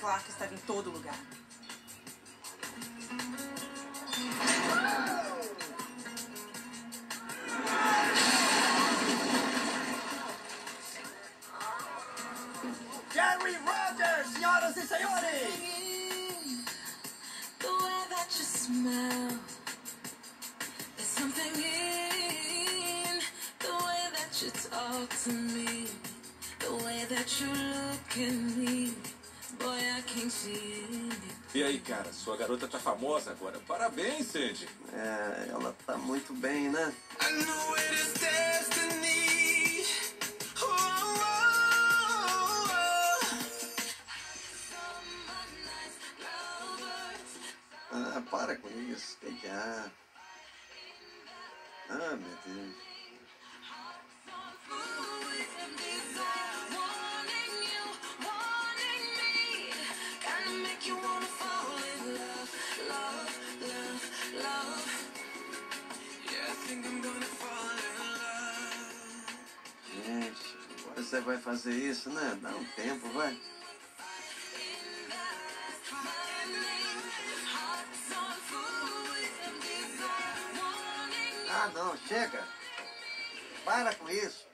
Clark estava em todo lugar. Jerry Rogers, senhoras e senhores! The way that you smell. There's something in the way that you talk to me. The way that you look at me. Boy, I can't see it. E aí, cara, sua garota tá famosa agora. Parabéns, Sandy. É, ela tá muito bem, né? I know it is destiny. Oh, oh, oh. Ah, para com isso. Que que há? Ah, meu Deus. Gente, agora você vai fazer isso, né? Dá um tempo, vai. Ah, não, chega. Para com isso.